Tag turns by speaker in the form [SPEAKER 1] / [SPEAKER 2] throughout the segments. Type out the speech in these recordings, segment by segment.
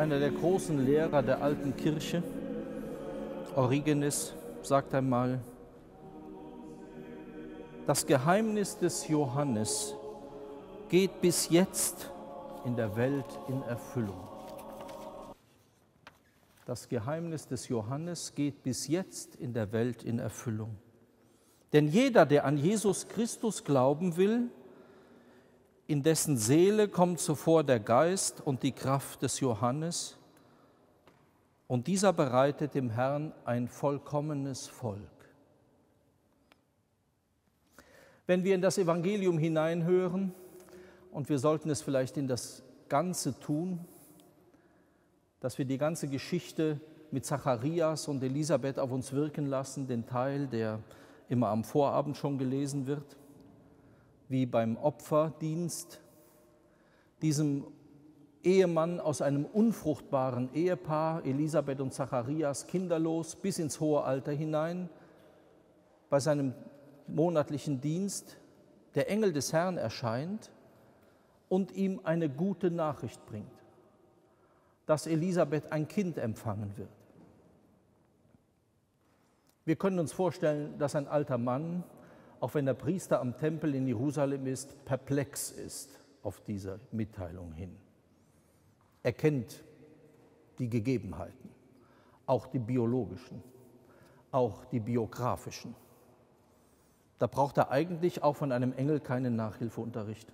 [SPEAKER 1] einer der großen Lehrer der alten Kirche, Origenes, sagt einmal, das Geheimnis des Johannes geht bis jetzt in der Welt in Erfüllung. Das Geheimnis des Johannes geht bis jetzt in der Welt in Erfüllung. Denn jeder, der an Jesus Christus glauben will, in dessen Seele kommt zuvor der Geist und die Kraft des Johannes, und dieser bereitet dem Herrn ein vollkommenes Volk. Wenn wir in das Evangelium hineinhören, und wir sollten es vielleicht in das Ganze tun, dass wir die ganze Geschichte mit Zacharias und Elisabeth auf uns wirken lassen, den Teil, der immer am Vorabend schon gelesen wird, wie beim Opferdienst, diesem Ehemann aus einem unfruchtbaren Ehepaar, Elisabeth und Zacharias, kinderlos bis ins hohe Alter hinein, bei seinem monatlichen Dienst der Engel des Herrn erscheint und ihm eine gute Nachricht bringt, dass Elisabeth ein Kind empfangen wird. Wir können uns vorstellen, dass ein alter Mann, auch wenn der Priester am Tempel in Jerusalem ist, perplex ist auf diese Mitteilung hin. Er kennt die Gegebenheiten, auch die biologischen, auch die biografischen. Da braucht er eigentlich auch von einem Engel keinen Nachhilfeunterricht.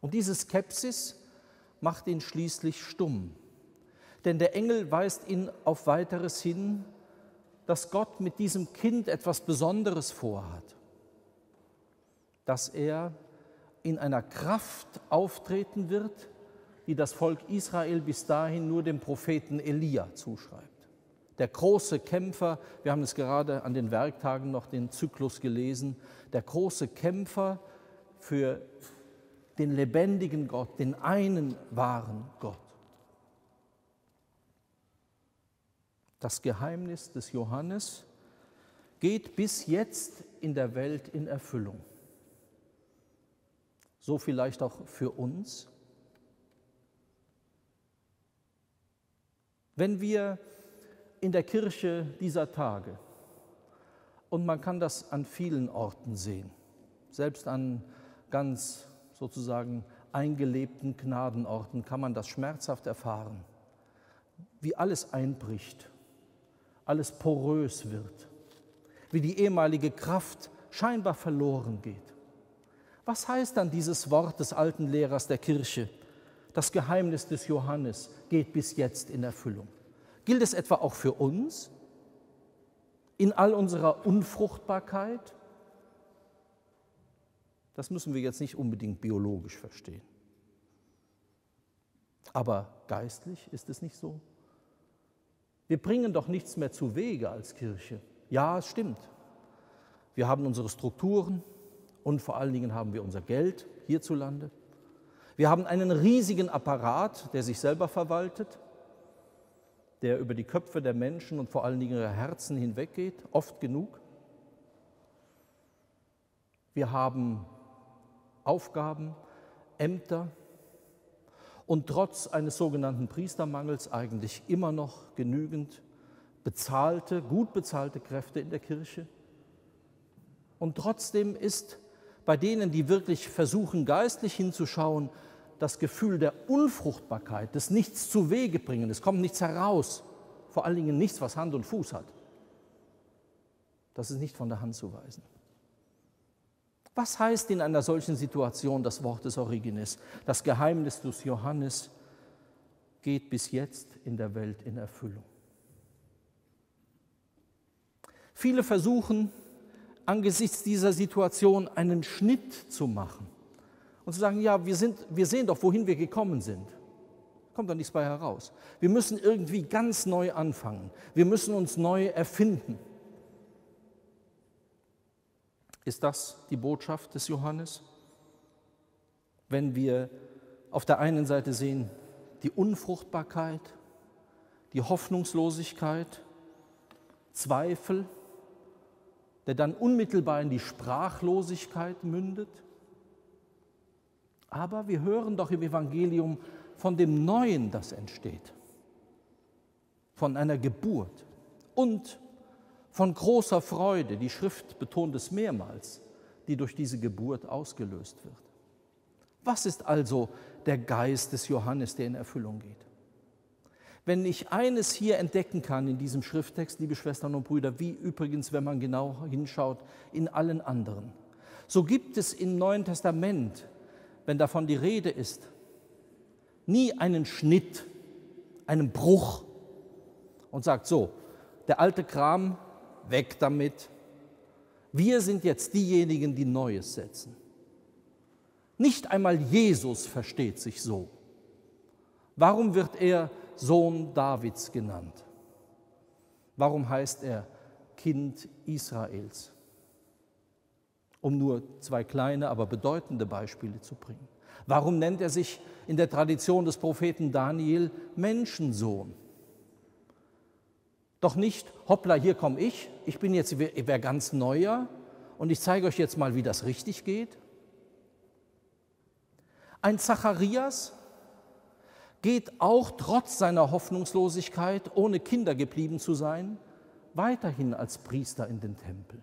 [SPEAKER 1] Und diese Skepsis macht ihn schließlich stumm. Denn der Engel weist ihn auf weiteres hin, dass Gott mit diesem Kind etwas Besonderes vorhat. Dass er in einer Kraft auftreten wird, die das Volk Israel bis dahin nur dem Propheten Elia zuschreibt. Der große Kämpfer, wir haben es gerade an den Werktagen noch den Zyklus gelesen, der große Kämpfer für den lebendigen Gott, den einen wahren Gott. Das Geheimnis des Johannes geht bis jetzt in der Welt in Erfüllung. So vielleicht auch für uns. Wenn wir in der Kirche dieser Tage, und man kann das an vielen Orten sehen, selbst an ganz sozusagen eingelebten Gnadenorten kann man das schmerzhaft erfahren, wie alles einbricht, alles porös wird, wie die ehemalige Kraft scheinbar verloren geht. Was heißt dann dieses Wort des alten Lehrers der Kirche? Das Geheimnis des Johannes geht bis jetzt in Erfüllung. Gilt es etwa auch für uns? In all unserer Unfruchtbarkeit, das müssen wir jetzt nicht unbedingt biologisch verstehen. Aber geistlich ist es nicht so. Wir bringen doch nichts mehr zu Wege als Kirche. Ja, es stimmt. Wir haben unsere Strukturen und vor allen Dingen haben wir unser Geld hierzulande. Wir haben einen riesigen Apparat, der sich selber verwaltet, der über die Köpfe der Menschen und vor allen Dingen ihre Herzen hinweggeht, oft genug. Wir haben Aufgaben, Ämter und trotz eines sogenannten Priestermangels eigentlich immer noch genügend bezahlte, gut bezahlte Kräfte in der Kirche. Und trotzdem ist bei denen, die wirklich versuchen, geistlich hinzuschauen, das Gefühl der Unfruchtbarkeit, des Nichts zu Wege bringen, es kommt nichts heraus, vor allen Dingen nichts, was Hand und Fuß hat. Das ist nicht von der Hand zu weisen. Was heißt in einer solchen Situation das Wort des Origenes? Das Geheimnis des Johannes geht bis jetzt in der Welt in Erfüllung. Viele versuchen angesichts dieser Situation einen Schnitt zu machen und zu sagen, ja, wir, sind, wir sehen doch, wohin wir gekommen sind. Kommt da nichts bei heraus. Wir müssen irgendwie ganz neu anfangen. Wir müssen uns neu erfinden. Ist das die Botschaft des Johannes? Wenn wir auf der einen Seite sehen die Unfruchtbarkeit, die Hoffnungslosigkeit, Zweifel, der dann unmittelbar in die Sprachlosigkeit mündet. Aber wir hören doch im Evangelium von dem Neuen, das entsteht, von einer Geburt und von großer Freude, die Schrift betont es mehrmals, die durch diese Geburt ausgelöst wird. Was ist also der Geist des Johannes, der in Erfüllung geht? Wenn ich eines hier entdecken kann in diesem Schrifttext, liebe Schwestern und Brüder, wie übrigens, wenn man genau hinschaut, in allen anderen, so gibt es im Neuen Testament, wenn davon die Rede ist, nie einen Schnitt, einen Bruch und sagt so, der alte Kram, weg damit. Wir sind jetzt diejenigen, die Neues setzen. Nicht einmal Jesus versteht sich so. Warum wird er Sohn Davids genannt? Warum heißt er Kind Israels? Um nur zwei kleine, aber bedeutende Beispiele zu bringen. Warum nennt er sich in der Tradition des Propheten Daniel Menschensohn? Doch nicht, hoppla, hier komme ich, ich bin jetzt wer ganz Neuer und ich zeige euch jetzt mal, wie das richtig geht. Ein Zacharias geht auch trotz seiner Hoffnungslosigkeit, ohne Kinder geblieben zu sein, weiterhin als Priester in den Tempel.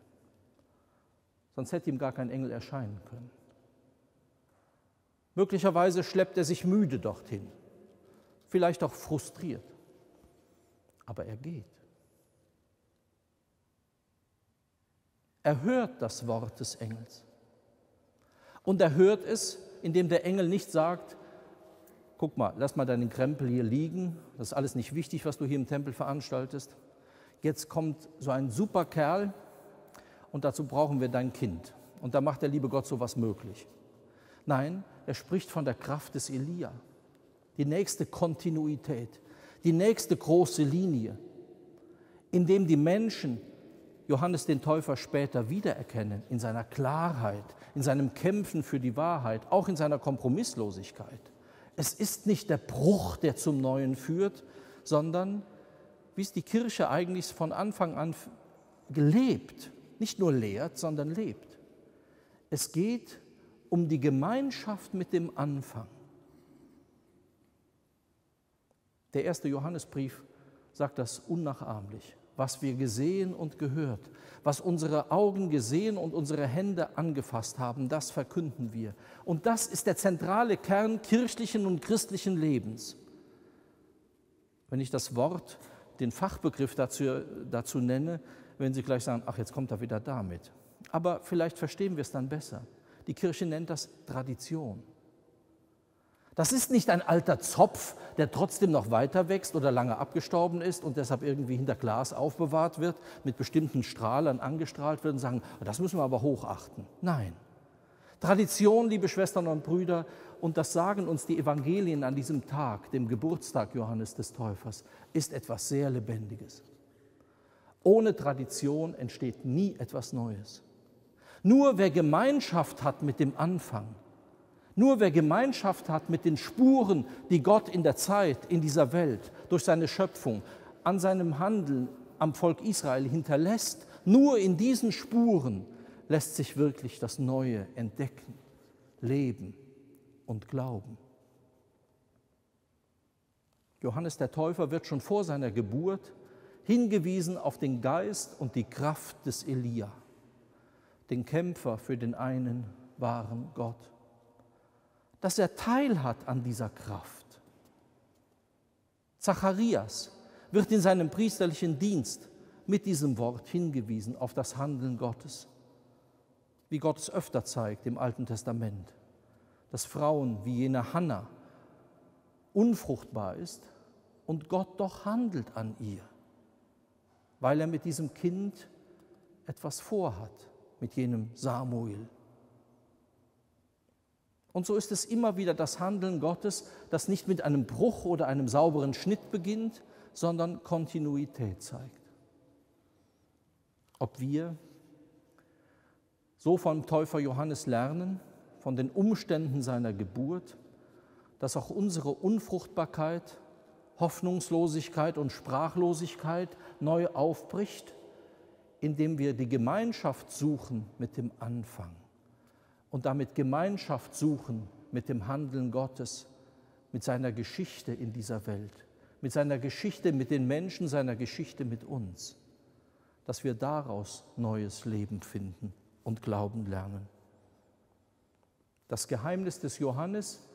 [SPEAKER 1] Sonst hätte ihm gar kein Engel erscheinen können. Möglicherweise schleppt er sich müde dorthin, vielleicht auch frustriert, aber er geht. Er hört das Wort des Engels. Und er hört es, indem der Engel nicht sagt, guck mal, lass mal deinen Krempel hier liegen, das ist alles nicht wichtig, was du hier im Tempel veranstaltest. Jetzt kommt so ein super Kerl und dazu brauchen wir dein Kind. Und da macht der liebe Gott sowas möglich. Nein, er spricht von der Kraft des Elia, die nächste Kontinuität, die nächste große Linie, in dem die Menschen Johannes den Täufer später wiedererkennen in seiner Klarheit, in seinem Kämpfen für die Wahrheit, auch in seiner Kompromisslosigkeit. Es ist nicht der Bruch, der zum Neuen führt, sondern wie es die Kirche eigentlich von Anfang an gelebt, nicht nur lehrt, sondern lebt. Es geht um die Gemeinschaft mit dem Anfang. Der erste Johannesbrief sagt das unnachahmlich was wir gesehen und gehört, was unsere Augen gesehen und unsere Hände angefasst haben, das verkünden wir. Und das ist der zentrale Kern kirchlichen und christlichen Lebens. Wenn ich das Wort, den Fachbegriff dazu, dazu nenne, wenn Sie gleich sagen, ach, jetzt kommt er wieder damit. Aber vielleicht verstehen wir es dann besser. Die Kirche nennt das Tradition. Das ist nicht ein alter Zopf, der trotzdem noch weiter wächst oder lange abgestorben ist und deshalb irgendwie hinter Glas aufbewahrt wird, mit bestimmten Strahlern angestrahlt wird und sagen, das müssen wir aber hochachten. Nein. Tradition, liebe Schwestern und Brüder, und das sagen uns die Evangelien an diesem Tag, dem Geburtstag Johannes des Täufers, ist etwas sehr Lebendiges. Ohne Tradition entsteht nie etwas Neues. Nur wer Gemeinschaft hat mit dem Anfang, nur wer Gemeinschaft hat mit den Spuren, die Gott in der Zeit, in dieser Welt, durch seine Schöpfung, an seinem Handeln am Volk Israel hinterlässt, nur in diesen Spuren lässt sich wirklich das Neue entdecken, leben und glauben. Johannes der Täufer wird schon vor seiner Geburt hingewiesen auf den Geist und die Kraft des Elia, den Kämpfer für den einen wahren Gott dass er Teil hat an dieser Kraft. Zacharias wird in seinem priesterlichen Dienst mit diesem Wort hingewiesen auf das Handeln Gottes, wie Gott es öfter zeigt im Alten Testament, dass Frauen wie jene Hanna unfruchtbar ist und Gott doch handelt an ihr, weil er mit diesem Kind etwas vorhat, mit jenem Samuel. Und so ist es immer wieder das Handeln Gottes, das nicht mit einem Bruch oder einem sauberen Schnitt beginnt, sondern Kontinuität zeigt. Ob wir so vom Täufer Johannes lernen, von den Umständen seiner Geburt, dass auch unsere Unfruchtbarkeit, Hoffnungslosigkeit und Sprachlosigkeit neu aufbricht, indem wir die Gemeinschaft suchen mit dem Anfang und damit Gemeinschaft suchen mit dem Handeln Gottes, mit seiner Geschichte in dieser Welt, mit seiner Geschichte mit den Menschen, seiner Geschichte mit uns, dass wir daraus neues Leben finden und Glauben lernen. Das Geheimnis des Johannes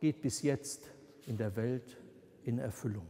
[SPEAKER 1] geht bis jetzt in der Welt in Erfüllung.